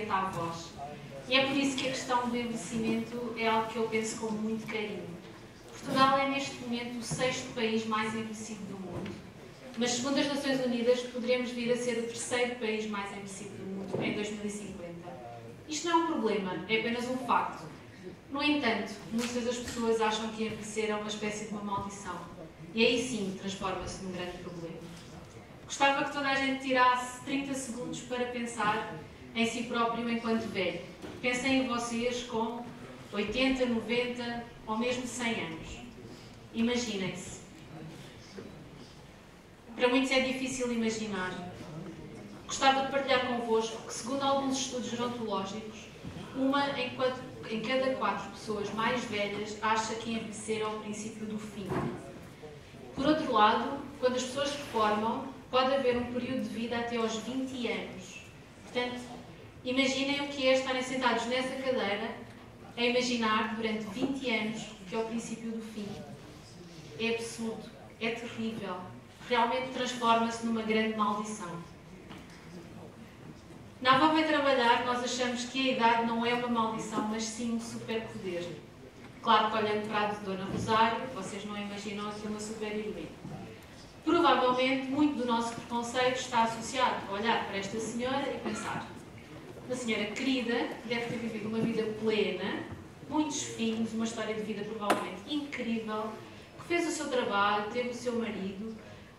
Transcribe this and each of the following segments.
de 70 avós. E é por isso que a questão do envelhecimento é algo que eu penso com muito carinho. Portugal é neste momento o sexto país mais envelhecido do mundo. Mas segundo as Nações Unidas, poderemos vir a ser o terceiro país mais envelhecido do mundo em 2050. Isto não é um problema, é apenas um facto. No entanto, muitas das pessoas acham que envelhecer é uma espécie de uma maldição. E aí sim transforma-se num grande problema. Gostava que toda a gente tirasse 30 segundos para pensar em si próprio enquanto velho. Pensem em vocês com 80, 90 ou mesmo 100 anos. Imaginem-se. Para muitos é difícil imaginar. Gostava de partilhar convosco que, segundo alguns estudos gerontológicos, uma em, quatro, em cada quatro pessoas mais velhas acha que envelhecer é o princípio do fim. Por outro lado, quando as pessoas reformam, pode haver um período de vida até aos 20 anos. Portanto, imaginem o que é estarem sentados nessa cadeira a imaginar durante 20 anos que é o princípio do fim. É absurdo, é terrível, realmente transforma-se numa grande maldição. Na avó vai trabalhar, nós achamos que a idade não é uma maldição, mas sim um superpoder. Claro que olhando para a de Dona Rosário, vocês não imaginam aqui uma super heroína. Provavelmente, muito do nosso preconceito está associado a olhar para esta senhora e pensar uma senhora querida, que deve ter vivido uma vida plena, muitos filhos, uma história de vida provavelmente incrível, que fez o seu trabalho, teve o seu marido.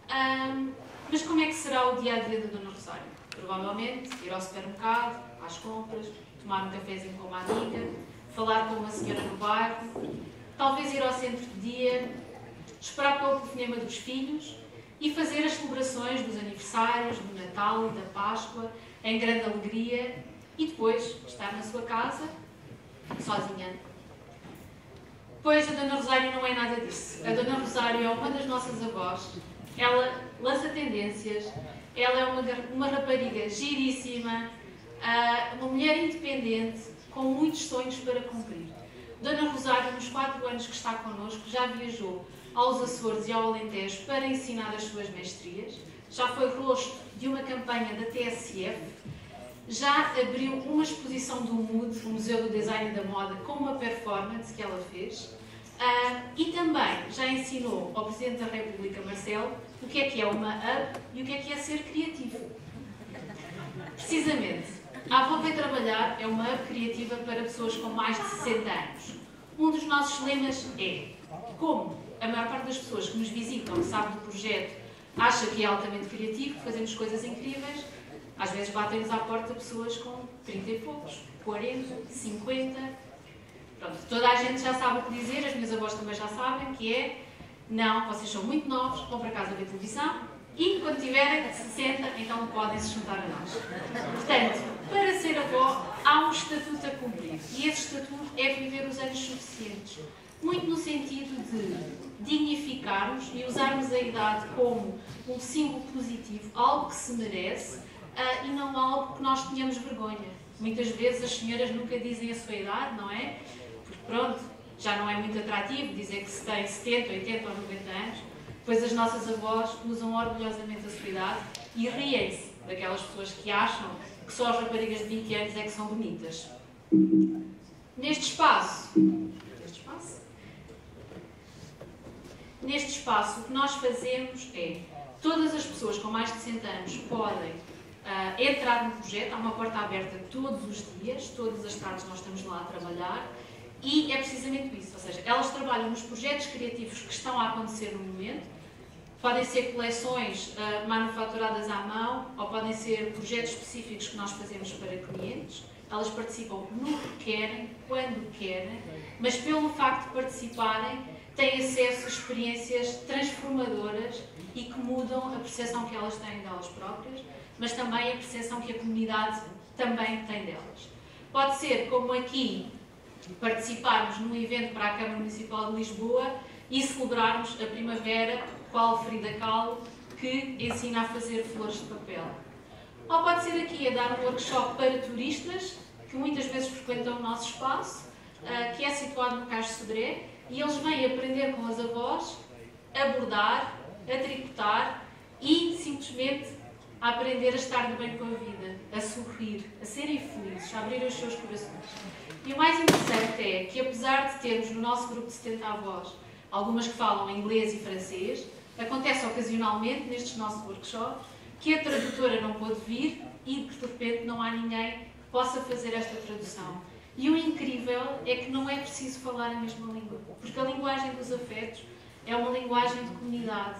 Um, mas como é que será o dia a dia da Dona Rosário? Provavelmente ir ao supermercado, às compras, tomar um cafezinho com uma amiga, falar com uma senhora no bairro, talvez ir ao centro de dia, esperar pelo telefonema dos filhos e fazer as celebrações dos aniversários, do Natal da Páscoa em grande alegria e depois estar na sua casa sozinha. Pois a Dona Rosário não é nada disso. A Dona Rosário é uma das nossas avós. Ela lança tendências, ela é uma, uma rapariga giríssima, ah, uma mulher independente, com muitos sonhos para cumprir. Dona Rosário, nos quatro anos que está connosco, já viajou aos Açores e ao Alentejo para ensinar as suas mestrias. Já foi rosto de uma campanha da TSF. Já abriu uma exposição do MUD, o Museu do Design e da Moda, com uma performance que ela fez. Uh, e também já ensinou ao Presidente da República, Marcelo, o que é que é uma hub e o que é que é ser criativo. Precisamente, a Avó Vem Trabalhar é uma hub criativa para pessoas com mais de 60 anos. Um dos nossos lemas é como a maior parte das pessoas que nos visitam sabe do projeto, acha que é altamente criativo, fazemos coisas incríveis, às vezes batem-nos à porta pessoas com 30 e poucos, 40, 50. Pronto, toda a gente já sabe o que dizer, as minhas avós também já sabem, que é não, vocês são muito novos, vão para casa ver televisão e quando tiverem 60, então podem se juntar a nós. Portanto, para ser avó, há um estatuto a cumprir e esse estatuto é viver os anos suficientes muito no sentido de dignificarmos e usarmos a idade como um símbolo positivo, algo que se merece uh, e não algo que nós tenhamos vergonha. Muitas vezes as senhoras nunca dizem a sua idade, não é? Porque pronto, já não é muito atrativo dizer que se tem 70, 80 ou 90 anos, pois as nossas avós usam orgulhosamente a sua idade e riem-se daquelas pessoas que acham que só as raparigas de 20 anos é que são bonitas. Neste espaço, Neste espaço, o que nós fazemos é, todas as pessoas com mais de 60 anos podem uh, entrar no projeto, há uma porta aberta todos os dias, todas as tardes nós estamos lá a trabalhar, e é precisamente isso, ou seja, elas trabalham nos projetos criativos que estão a acontecer no momento, podem ser coleções uh, manufaturadas à mão, ou podem ser projetos específicos que nós fazemos para clientes, elas participam no que querem, quando querem, mas pelo facto de participarem, têm acesso a experiências transformadoras e que mudam a percepção que elas têm delas próprias, mas também a percepção que a comunidade também tem delas. Pode ser, como aqui, participarmos num evento para a Câmara Municipal de Lisboa e celebrarmos a primavera com a Alfrida Calo, que ensina a fazer flores de papel. Ou pode ser aqui a dar um workshop para turistas, que muitas vezes frequentam o nosso espaço, eh, que é situado no Cais de Sodré, e eles vêm aprender com as avós a bordar, a tricotar e simplesmente a aprender a estar de bem com a vida, a sorrir, a serem felizes, a abrir os seus corações. E o mais interessante é que, apesar de termos no nosso grupo de 70 avós algumas que falam inglês e francês, acontece ocasionalmente nestes nossos workshops que a tradutora não pôde vir e de repente não há ninguém que possa fazer esta tradução. E o incrível é que não é preciso falar a mesma língua, porque a linguagem dos afetos é uma linguagem de comunidade.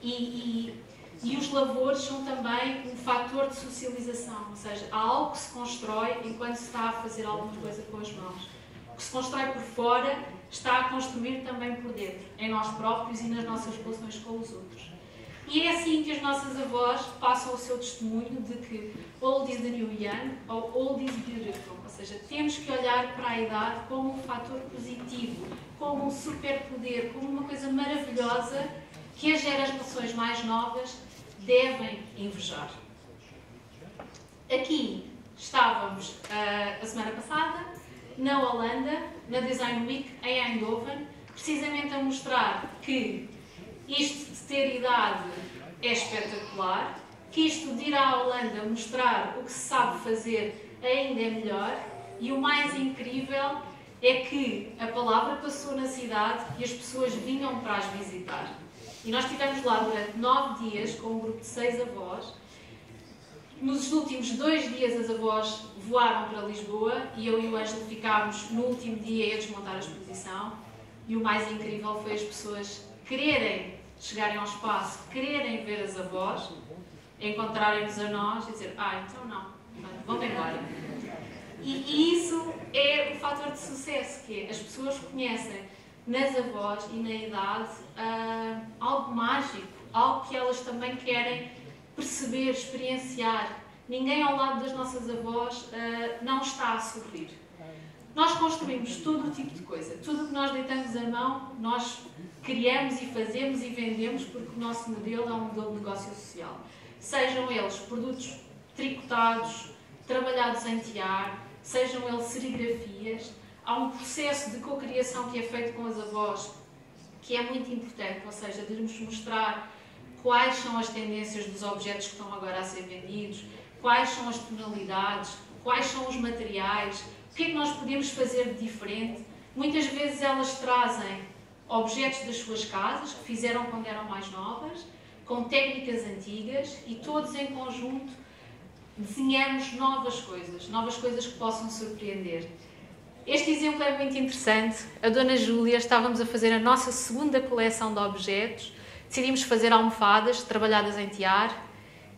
E, e, e os lavores são também um fator de socialização, ou seja, há algo que se constrói enquanto se está a fazer alguma coisa com as mãos. O que se constrói por fora está a construir também por dentro, em nós próprios e nas nossas relações com os outros. E é assim que as nossas avós passam o seu testemunho de que old is the new young ou old is beautiful, ou seja, temos que olhar para a idade como um fator positivo, como um superpoder, como uma coisa maravilhosa que as gerações mais novas devem invejar. Aqui estávamos uh, a semana passada, na Holanda, na Design Week em Eindhoven, precisamente a mostrar que isto de ter idade é espetacular, que isto de ir à Holanda mostrar o que se sabe fazer ainda é melhor e o mais incrível é que a palavra passou na cidade e as pessoas vinham para as visitar. E nós estivemos lá durante nove dias com um grupo de seis avós. Nos últimos dois dias as avós voaram para Lisboa e eu e o Ângelo ficámos no último dia a desmontar a exposição. E o mais incrível foi as pessoas quererem chegarem ao espaço, quererem ver as avós, encontrarem-nos a nós e dizer, ah, então não, vamos embora. E, isso é o fator de sucesso, que é as pessoas conhecem nas avós e na idade uh, algo mágico, algo que elas também querem perceber, experienciar. Ninguém ao lado das nossas avós uh, não está a sorrir. Nós construímos todo o tipo de coisa. Tudo o que nós deitamos a mão, nós criamos e fazemos e vendemos porque o nosso modelo é um modelo de negócio social. Sejam eles produtos tricotados, trabalhados em tiar, sejam eles serigrafias, há um processo de cocriação que é feito com as avós que é muito importante, ou seja, de nos mostrar quais são as tendências dos objetos que estão agora a ser vendidos, quais são as tonalidades, quais são os materiais, o que é que nós podemos fazer de diferente. Muitas vezes elas trazem objetos das suas casas, que fizeram quando eram mais novas, com técnicas antigas e todos em conjunto desenhamos novas coisas, novas coisas que possam surpreender. Este exemplo é muito interessante. A Dona Júlia, estávamos a fazer a nossa segunda coleção de objetos, decidimos fazer almofadas trabalhadas em tiar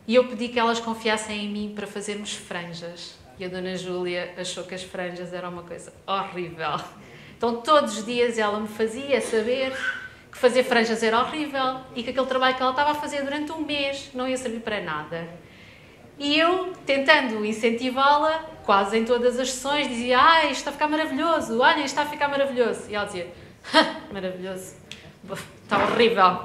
e eu pedi que elas confiassem em mim para fazermos franjas. E a Dona Júlia achou que as franjas eram uma coisa horrível. Então, todos os dias ela me fazia saber que fazer franjas era horrível e que aquele trabalho que ela estava a fazer durante um mês não ia servir para nada. E eu, tentando incentivá-la, quase em todas as sessões, dizia: Ah, isto está a ficar maravilhoso, olha, isto está a ficar maravilhoso. E ela dizia: Maravilhoso, está horrível.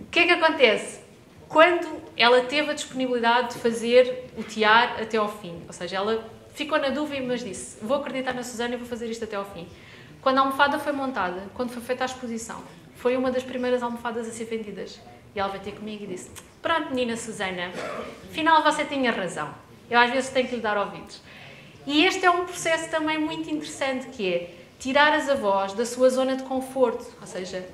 O que é que acontece? Quando ela teve a disponibilidade de fazer o tiar até ao fim, ou seja, ela ficou na dúvida, mas disse: Vou acreditar na Susana e vou fazer isto até ao fim. Quando a almofada foi montada, quando foi feita a exposição, foi uma das primeiras almofadas a ser vendidas. E ela veio ter comigo e disse: Pronto, menina Susana, afinal você tinha razão. Eu às vezes tenho que lhe dar ouvidos. E este é um processo também muito interessante, que é tirar as avós da sua zona de conforto. Ou seja,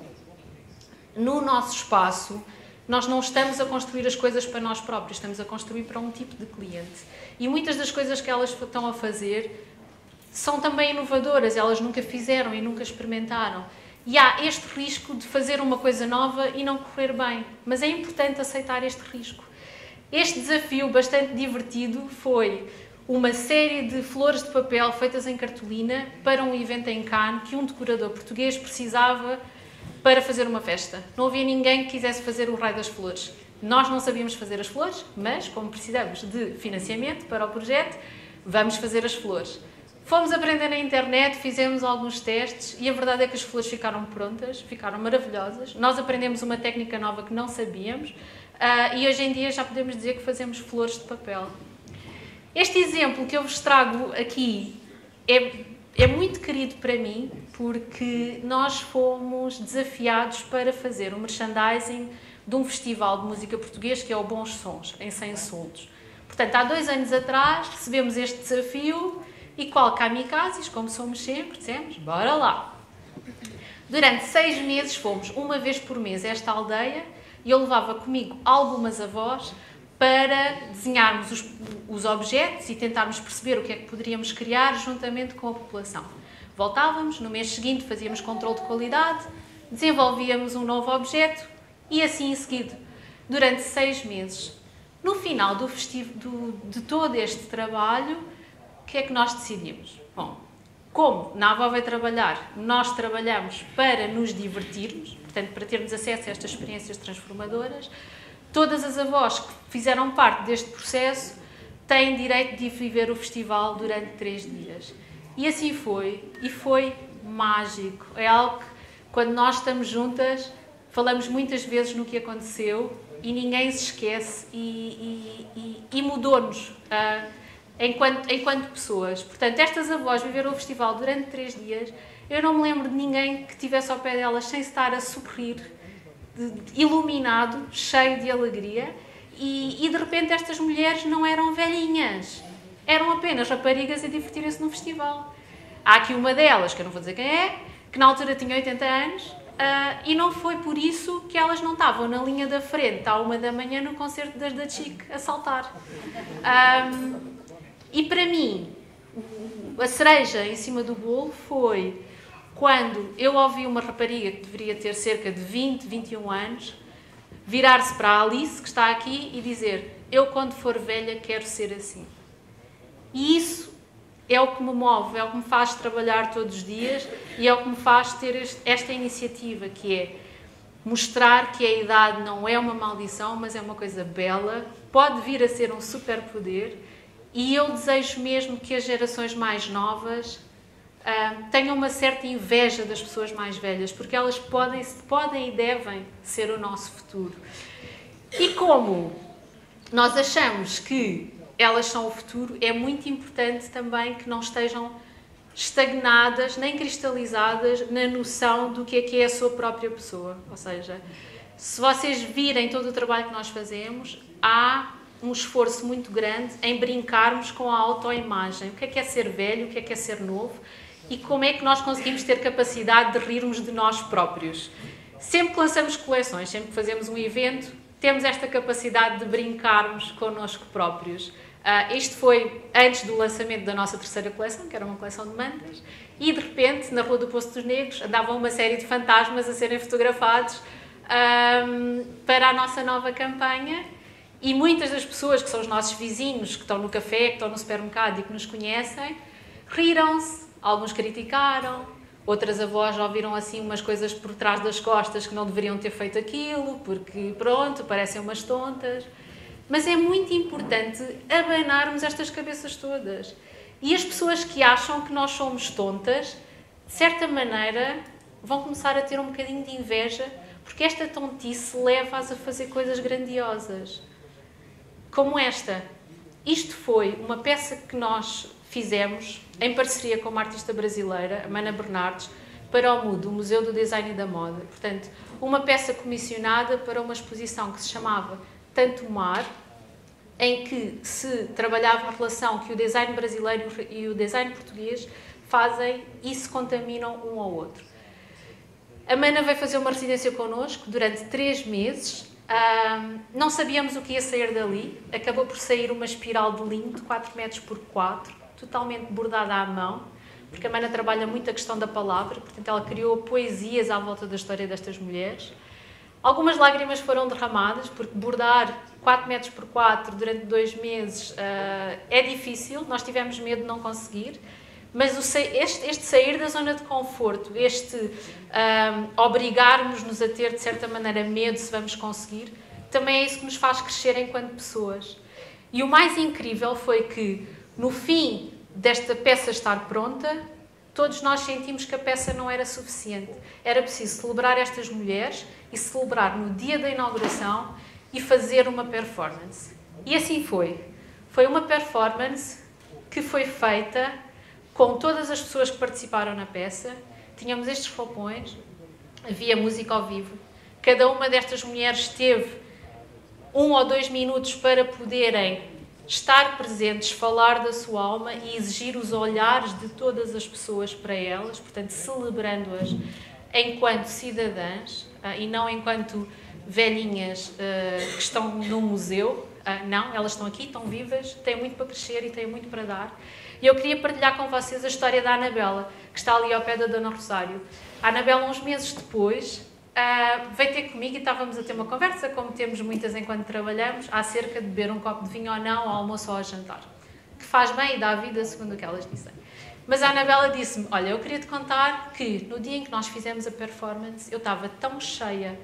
no nosso espaço, nós não estamos a construir as coisas para nós próprios, estamos a construir para um tipo de cliente. E muitas das coisas que elas estão a fazer são também inovadoras, elas nunca fizeram e nunca experimentaram. E há este risco de fazer uma coisa nova e não correr bem, mas é importante aceitar este risco. Este desafio bastante divertido foi uma série de flores de papel feitas em cartolina para um evento em Cannes que um decorador português precisava para fazer uma festa. Não havia ninguém que quisesse fazer o raio das flores. Nós não sabíamos fazer as flores, mas como precisamos de financiamento para o projeto, vamos fazer as flores. Fomos aprender na internet, fizemos alguns testes e a verdade é que as flores ficaram prontas, ficaram maravilhosas. Nós aprendemos uma técnica nova que não sabíamos uh, e hoje em dia já podemos dizer que fazemos flores de papel. Este exemplo que eu vos trago aqui é, é muito querido para mim porque nós fomos desafiados para fazer um merchandising de um festival de música português que é o Bons Sons, em 100 Soldos. Portanto, há dois anos atrás recebemos este desafio e qual kamikazes, como somos sempre, dissemos, bora lá. Durante seis meses fomos uma vez por mês a esta aldeia e eu levava comigo algumas avós para desenharmos os, os, objetos e tentarmos perceber o que é que poderíamos criar juntamente com a população. Voltávamos, no mês seguinte fazíamos controle de qualidade, desenvolvíamos um novo objeto e assim em seguida, durante seis meses. No final do do, de todo este trabalho, que é que nós decidimos? Bom, como na avó vai trabalhar, nós trabalhamos para nos divertirmos, portanto, para termos acesso a estas experiências transformadoras, todas as avós que fizeram parte deste processo têm direito de viver o festival durante três dias. E assim foi, e foi mágico. É algo que, quando nós estamos juntas, falamos muitas vezes no que aconteceu e ninguém se esquece e, e, e, e mudou-nos uh, enquanto, enquanto pessoas. Portanto, estas avós viveram o festival durante três dias. Eu não me lembro de ninguém que estivesse ao pé delas sem estar a sorrir, iluminado, cheio de alegria. E, e de repente estas mulheres não eram velhinhas, eram apenas raparigas a divertirem-se no festival. Há aqui uma delas, que eu não vou dizer quem é, que na altura tinha 80 anos, Uh, e não foi por isso que elas não estavam na linha da frente à uma da manhã no concerto das da Chic a saltar. Um, e para mim, a cereja em cima do bolo foi quando eu ouvi uma rapariga que deveria ter cerca de 20, 21 anos virar-se para a Alice, que está aqui, e dizer: Eu, quando for velha, quero ser assim. E isso é o que me move, é o que me faz trabalhar todos os dias e é o que me faz ter este, esta iniciativa, que é mostrar que a idade não é uma maldição, mas é uma coisa bela, pode vir a ser um superpoder e eu desejo mesmo que as gerações mais novas uh, tenham uma certa inveja das pessoas mais velhas, porque elas podem, podem e devem ser o nosso futuro. E como nós achamos que elas são o futuro, é muito importante também que não estejam estagnadas nem cristalizadas na noção do que é que é a sua própria pessoa. Ou seja, se vocês virem todo o trabalho que nós fazemos, há um esforço muito grande em brincarmos com a autoimagem. O que é que é ser velho, o que é que é ser novo e como é que nós conseguimos ter capacidade de rirmos de nós próprios. Sempre que lançamos coleções, sempre que fazemos um evento, temos esta capacidade de brincarmos connosco próprios. Uh, isto foi antes do lançamento da nossa terceira coleção, que era uma coleção de mantas, e de repente, na Rua do Poço dos Negros, andavam uma série de fantasmas a serem fotografados um, para a nossa nova campanha. E muitas das pessoas que são os nossos vizinhos, que estão no café, que estão no supermercado e que nos conhecem, riram-se, alguns criticaram, outras avós ouviram assim umas coisas por trás das costas que não deveriam ter feito aquilo, porque pronto, parecem umas tontas. Mas é muito importante abanarmos estas cabeças todas. E as pessoas que acham que nós somos tontas, de certa maneira, vão começar a ter um bocadinho de inveja, porque esta tontice leva-as a fazer coisas grandiosas. Como esta. Isto foi uma peça que nós fizemos em parceria com uma artista brasileira, a Mana Bernardes, para o MUD, o Museu do Design e da Moda. Portanto, uma peça comissionada para uma exposição que se chamava tanto mar, em que se trabalhava a relação que o design brasileiro e o design português fazem e se contaminam um ao outro. A Mana veio fazer uma residência connosco durante três meses. Um, não sabíamos o que ia sair dali. Acabou por sair uma espiral de linho de 4 metros por 4, totalmente bordada à mão, porque a Mana trabalha muito a questão da palavra, portanto, ela criou poesias à volta da história destas mulheres. Algumas lágrimas foram derramadas, porque bordar 4 metros por 4 durante dois meses uh, é difícil, nós tivemos medo de não conseguir, mas o, este, este, sair da zona de conforto, este um, obrigarmos-nos a ter, de certa maneira, medo se vamos conseguir, também é isso que nos faz crescer enquanto pessoas. E o mais incrível foi que, no fim desta peça estar pronta, todos nós sentimos que a peça não era suficiente. Era preciso celebrar estas mulheres e celebrar no dia da inauguração e fazer uma performance. E assim foi. Foi uma performance que foi feita com todas as pessoas que participaram na peça. Tínhamos estes roupões, havia música ao vivo, Cada uma destas mulheres teve um ou dois minutos para poderem estar presentes, falar da sua alma e exigir os olhares de todas as pessoas para elas, portanto, celebrando-as enquanto cidadãs uh, e não enquanto velhinhas uh, que estão no museu. Uh, não, elas estão aqui, estão vivas, têm muito para crescer e têm muito para dar. E eu queria partilhar com vocês a história da Anabela, que está ali ao pé da Dona Rosário. A Anabela, uns meses depois, uh, veio ter comigo e estávamos a ter uma conversa, como temos muitas enquanto trabalhamos, acerca de beber um copo de vinho ou não, ao almoço ou ao jantar. Que faz bem e dá vida, segundo o que elas dizem. Mas a Anabela disse-me: Olha, eu queria te contar que no dia em que nós fizemos a performance, eu estava tão cheia,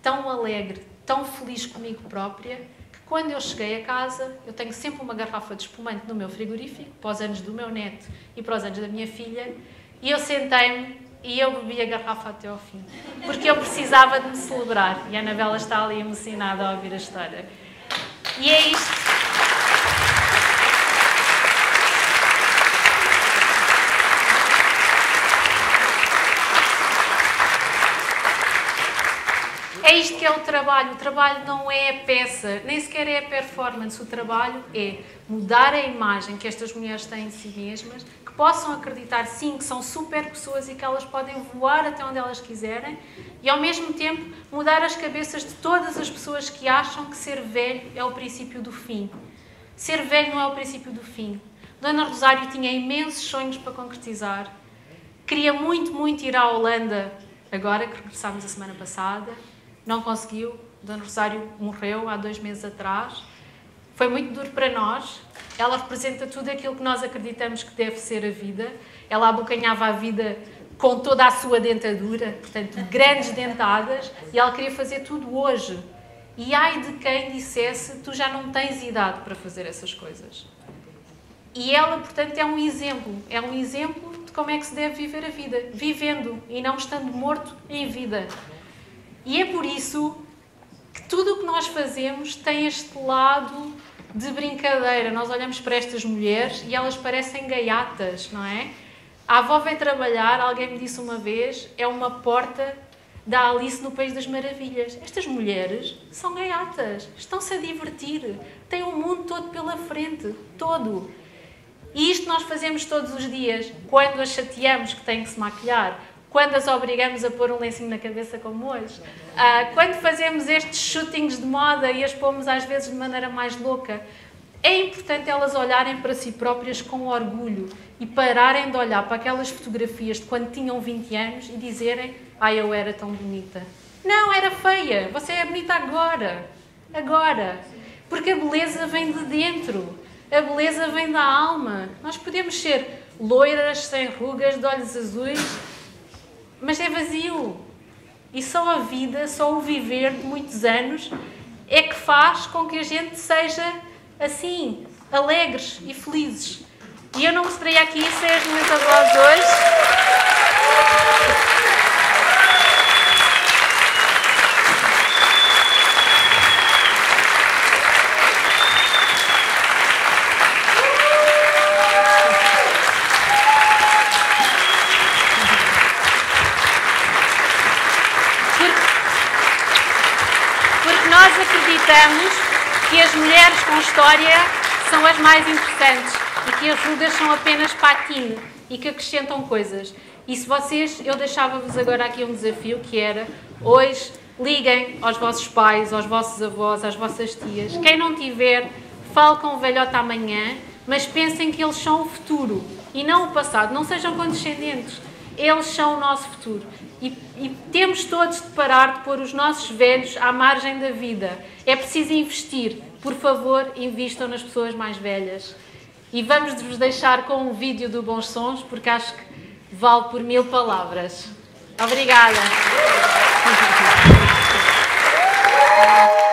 tão alegre, tão feliz comigo própria, quando eu cheguei a casa, eu tenho sempre uma garrafa de espumante no meu frigorífico, para os anos do meu neto e para os anos da minha filha, e eu sentei-me e eu bebi a garrafa até ao fim, porque eu precisava de me celebrar. E a Anabela está ali emocionada a ouvir a história. E é isto. É isto que é o trabalho. O trabalho não é a peça, nem sequer é a performance. O trabalho é mudar a imagem que estas mulheres têm de si mesmas possam acreditar sim que são super pessoas e que elas podem voar até onde elas quiserem e ao mesmo tempo mudar as cabeças de todas as pessoas que acham que ser velho é o princípio do fim. Ser velho não é o princípio do fim. Dona Rosário tinha imensos sonhos para concretizar. Queria muito, muito ir à Holanda, agora que regressámos a semana passada. Não conseguiu. Dona Rosário morreu há dois meses atrás. Foi muito duro para nós, ela representa tudo aquilo que nós acreditamos que deve ser a vida. Ela abocanhava a vida com toda a sua dentadura, portanto, grandes dentadas, e ela queria fazer tudo hoje. E ai de quem dissesse: tu já não tens idade para fazer essas coisas. E ela, portanto, é um exemplo, é um exemplo de como é que se deve viver a vida, vivendo e não estando morto em vida. E é por isso que tudo o que nós fazemos tem este lado de brincadeira. Nós olhamos para estas mulheres e elas parecem gaiatas, não é? A avó vem trabalhar, alguém me disse uma vez, é uma porta da Alice no País das Maravilhas. Estas mulheres são gaiatas, estão-se a divertir, têm o mundo todo pela frente, todo. E isto nós fazemos todos os dias, quando as chateamos que têm que se maquilhar, quando as obrigamos a pôr um lencinho na cabeça como hoje, uh, quando fazemos estes shootings de moda e as pomos às vezes de maneira mais louca, é importante elas olharem para si próprias com orgulho e pararem de olhar para aquelas fotografias de quando tinham 20 anos e dizerem: Ah, eu era tão bonita. Não, era feia. Você é bonita agora. Agora. Porque a beleza vem de dentro. A beleza vem da alma. Nós podemos ser loiras, sem rugas, de olhos azuis, mas é vazio. E só a vida, só o viver de muitos anos é que faz com que a gente seja assim, alegres e felizes. E eu não mostrei aqui sem as minhas avós hoje. Acreditamos que as mulheres com história são as mais interessantes e que as rugas são apenas patinho e que acrescentam coisas. E se vocês, eu deixava-vos agora aqui um desafio que era hoje liguem aos vossos pais, aos vossos avós, às vossas tias. Quem não tiver, fale com o velhote amanhã, mas pensem que eles são o futuro e não o passado. Não sejam condescendentes. Eles são o nosso futuro. E, e, temos todos de parar de pôr os nossos velhos à margem da vida. É preciso investir. Por favor, invistam nas pessoas mais velhas. E vamos vos deixar com um vídeo do Bons Sons, porque acho que vale por mil palavras. Obrigada.